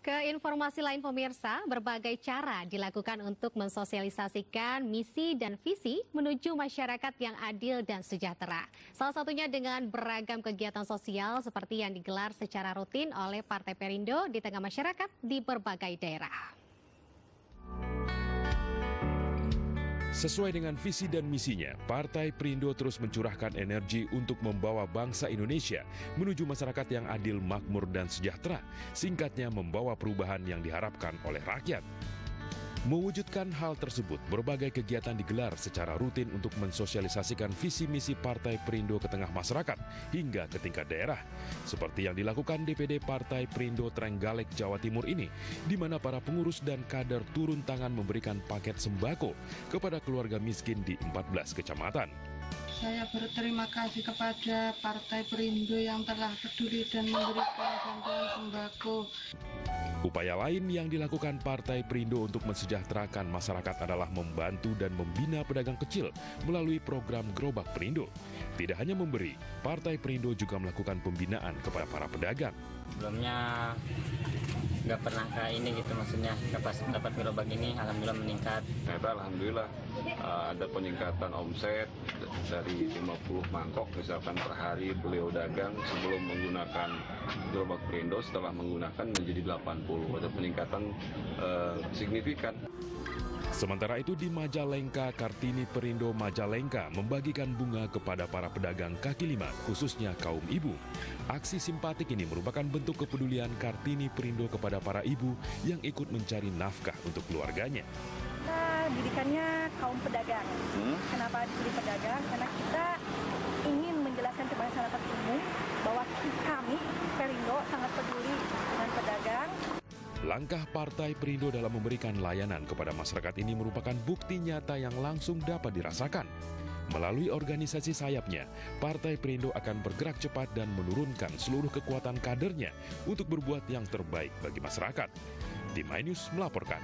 Ke informasi lain pemirsa, berbagai cara dilakukan untuk mensosialisasikan misi dan visi menuju masyarakat yang adil dan sejahtera. Salah satunya dengan beragam kegiatan sosial seperti yang digelar secara rutin oleh Partai Perindo di tengah masyarakat di berbagai daerah. Sesuai dengan visi dan misinya, Partai Perindo terus mencurahkan energi untuk membawa bangsa Indonesia menuju masyarakat yang adil, makmur, dan sejahtera. Singkatnya, membawa perubahan yang diharapkan oleh rakyat. Mewujudkan hal tersebut, berbagai kegiatan digelar secara rutin untuk mensosialisasikan visi misi Partai Perindo ke tengah masyarakat hingga ke tingkat daerah. Seperti yang dilakukan DPD Partai Perindo Trenggalek Jawa Timur ini, di mana para pengurus dan kader turun tangan memberikan paket sembako kepada keluarga miskin di 14 kecamatan. Saya berterima kasih kepada Partai Perindo yang telah peduli dan memberikan bantuan sembako. Upaya lain yang dilakukan Partai Perindo untuk mensejahterakan masyarakat adalah membantu dan membina pedagang kecil melalui program Gerobak Perindo. Tidak hanya memberi, Partai Perindo juga melakukan pembinaan kepada para pedagang. Sebelumnya nggak pernah kayak ini gitu maksudnya pas dapat gerobak ini alhamdulillah meningkat. Ternyata alhamdulillah uh, ada peningkatan omset dari 50 mangkok misalkan per hari beliau dagang sebelum menggunakan gerobak Perindo setelah menggunakan menjadi 80 ada peningkatan uh, signifikan. Sementara itu di Majalengka, Kartini Perindo Majalengka membagikan bunga kepada para pedagang kaki lima, khususnya kaum ibu. Aksi simpatik ini merupakan bentuk kepedulian Kartini Perindo kepada para ibu yang ikut mencari nafkah untuk keluarganya. Kita didikannya kaum pedagang. Hmm? Kenapa dipilih pedagang? Karena kita ingin menjelaskan kepada masyarakat umum bahwa kami, Perindo, sangat peduli dengan pedagang, Langkah Partai Perindo dalam memberikan layanan kepada masyarakat ini merupakan bukti nyata yang langsung dapat dirasakan. Melalui organisasi sayapnya, Partai Perindo akan bergerak cepat dan menurunkan seluruh kekuatan kadernya untuk berbuat yang terbaik bagi masyarakat. Tim News melaporkan.